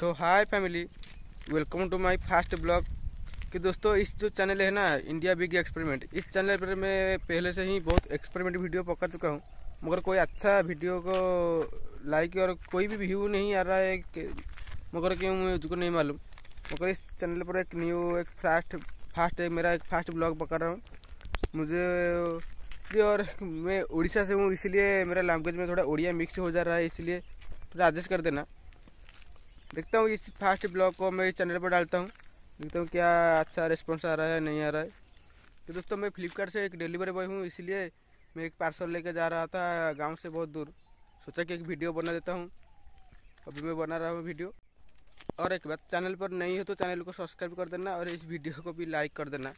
तो hi family welcome to my first blog कि दोस्तों, इस जो चैनल है ना इंडिया बिग एक्सपेरिमेंट इस चैनल पर मैं पहले से ही बहुत एक्सपेरिमेंट वीडियो पकड़ चुका हूँ। मगर कोई अच्छा वीडियो को लाइक और कोई भी व्यू नहीं आ रहा है मगर क्यों, मुझको नहीं मालूम। मगर इस चैनल पर एक न्यू एक फास्ट फास्ट मेरा एक फास्ट ब्लॉग पकड़ रहा हूँ। मुझे और मैं उड़ीसा से हूँ, इसलिए मेरा लैंग्वेज में थोड़ा उड़िया मिक्स हो जा रहा है, इसलिए थोड़ा एडजस्ट कर देना। देखता हूँ, इस फास्ट ब्लॉग को मैं इस चैनल पर डालता हूँ। देखता हूँ क्या अच्छा रिस्पॉन्स आ रहा है, नहीं आ रहा है। तो दोस्तों, मैं फ्लिपकार्ट से एक डिलीवरी बॉय हूँ, इसलिए मैं एक पार्सल लेकर जा रहा था गाँव से बहुत दूर। सोचा कि एक वीडियो बना देता हूँ। अभी मैं बना रहा हूँ वीडियो और एक बात चैनल पर नहीं हो तो चैनल को सब्सक्राइब कर देना और इस वीडियो को भी लाइक कर देना।